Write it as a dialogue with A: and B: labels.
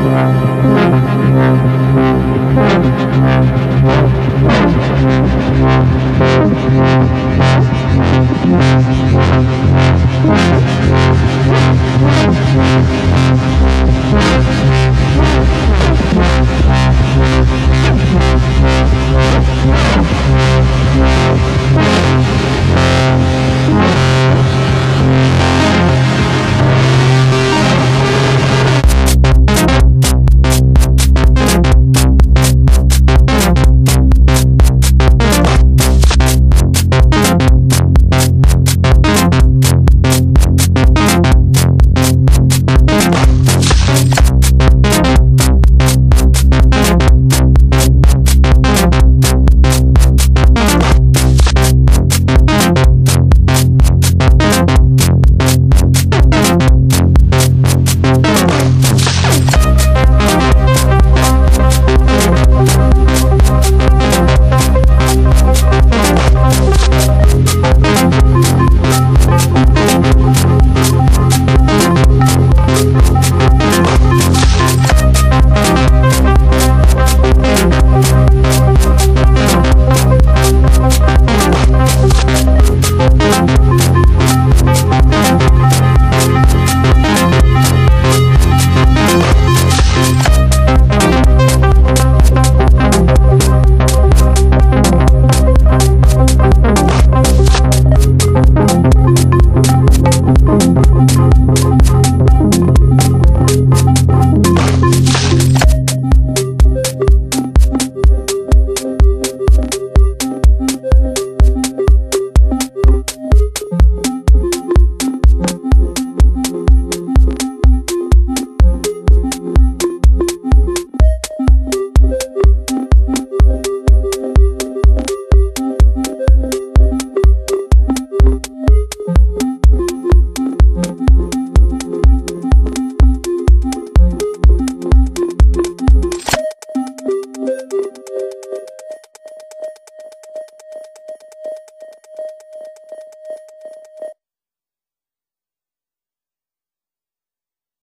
A: Música